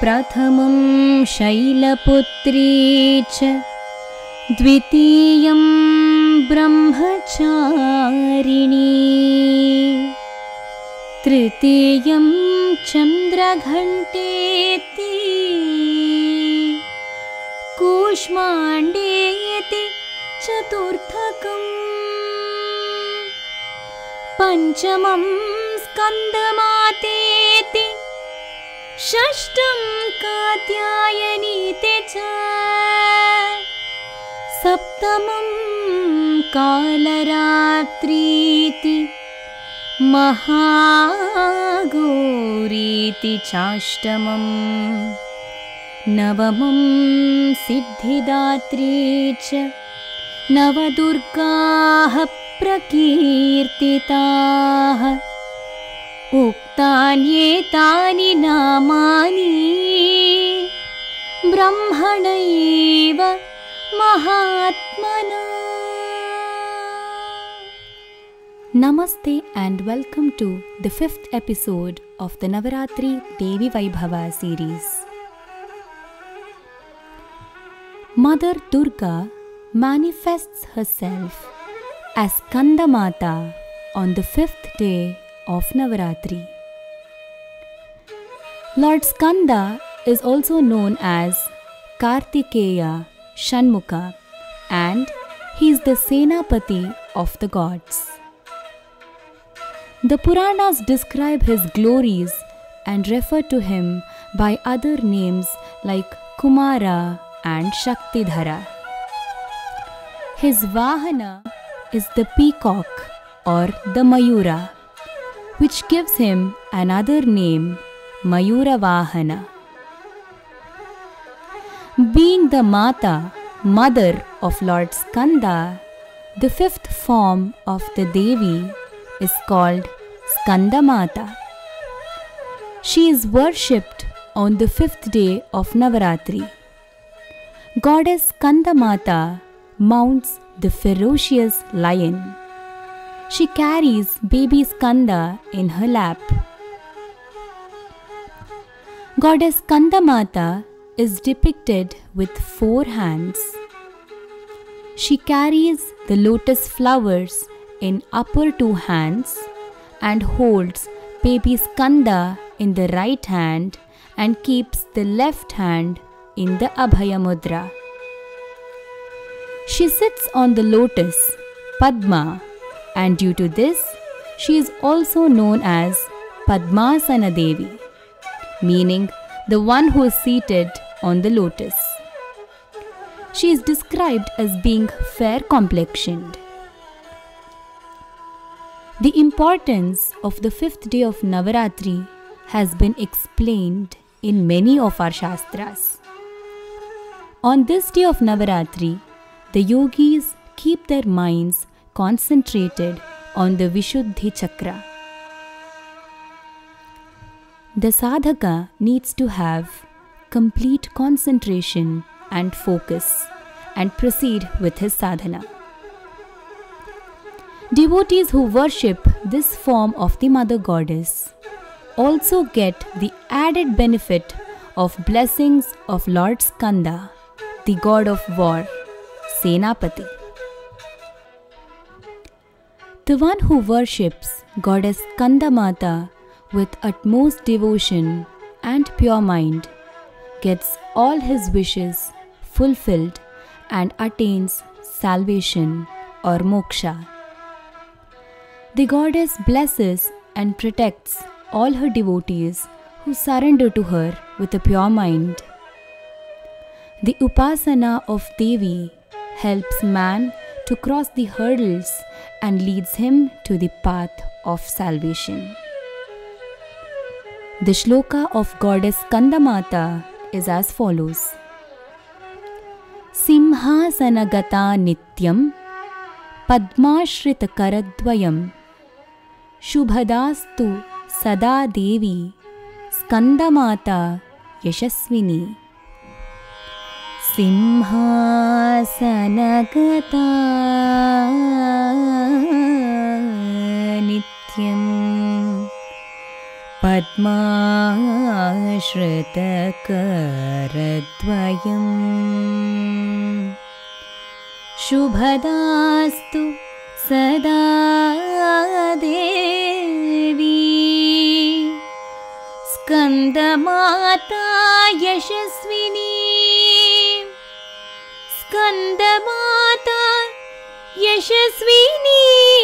प्रथमं शैलपुत्री च द्वितीयं ब्रह्मचारिणी तृतीयं चन्द्रघण्टेति कूष्माण्डेति चतुर्थकम् पञ्चमं स्कन्दमातेति षष्ठं कात्यायनीति च सप्तमं कालरात्रीति महागौरीति चाष्टमम् नवमं सिद्धिदात्री च नवदुर्गाः प्रकीर्तिताः उक्तान्येतानि नामानि ब्रह्मणैव महात्मना Namaste and welcome to the fifth episode of the Navaratri Devi Vaibhava series. Mother Durga manifests herself as Kandamata on the fifth day of Navaratri. Lord Skanda is also known as Kartikeya Shanmukha and he is the Senapati of the gods. The Puranas describe his glories and refer to him by other names like Kumara and Shaktidhara. His Vahana is the peacock or the Mayura, which gives him another name Mayura Vahana. Being the Mata, mother of Lord Skanda, the fifth form of the Devi is called Skandamata. She is worshipped on the fifth day of Navaratri. Goddess Skandamata mounts the ferocious lion. She carries baby Skanda in her lap. Goddess Skandamata is depicted with four hands. She carries the lotus flowers in upper two hands and holds baby Skanda in the right hand and keeps the left hand in the Abhaya Mudra. She sits on the lotus, Padma, and due to this, she is also known as Padmasana Devi, meaning the one who is seated on the lotus. She is described as being fair complexioned. The importance of the fifth day of Navaratri has been explained in many of our Shastras. On this day of Navaratri, the yogis keep their minds concentrated on the Vishuddhi Chakra. The sadhaka needs to have complete concentration and focus and proceed with his sadhana. Devotees who worship this form of the Mother Goddess also get the added benefit of blessings of Lord Skanda, the god of war, Senapati. The one who worships Goddess Skandamata with utmost devotion and pure mind gets all his wishes fulfilled and attains salvation or moksha. The goddess blesses and protects all her devotees who surrender to her with a pure mind. The upasana of Devi helps man to cross the hurdles and leads him to the path of salvation. The shloka of goddess Kandamata is as follows Simhasanagata Nityam Padmashrita Karadvayam Shubhadastu Sada Devi Skandamata Yashaswini सिंहासनगता नित्यम् पद्माश्रितकरद्वयम् शुभदास्तु सदा देवी। स्कन्दमाता यशस्विनी स्कन्दमाता यशस्विनी।